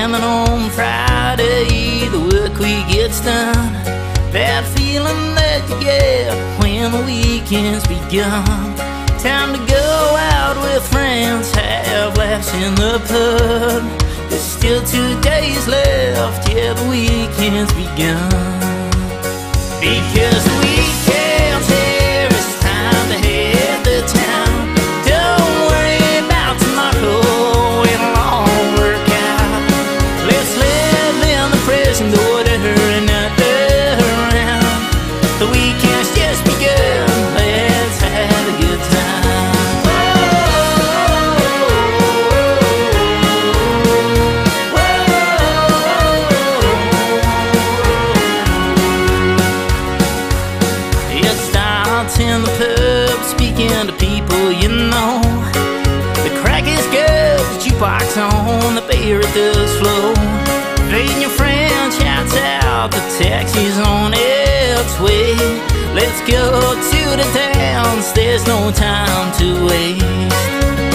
slamming on Friday, the work we gets done. That feeling that you get when the weekend's begun. Time to go out with friends, have laughs in the pub. There's still two days left, yeah, the weekend's begun. Because we starts in the pub, speaking to people you know. The crack is good, the jukebox on, the beer it does flow. Then your friend shouts out, the taxi's on its way. Let's go to the dance, there's no time to waste.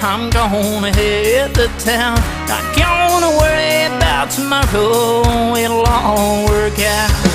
I'm gonna hit the town. Not gonna worry about tomorrow, it'll all work out.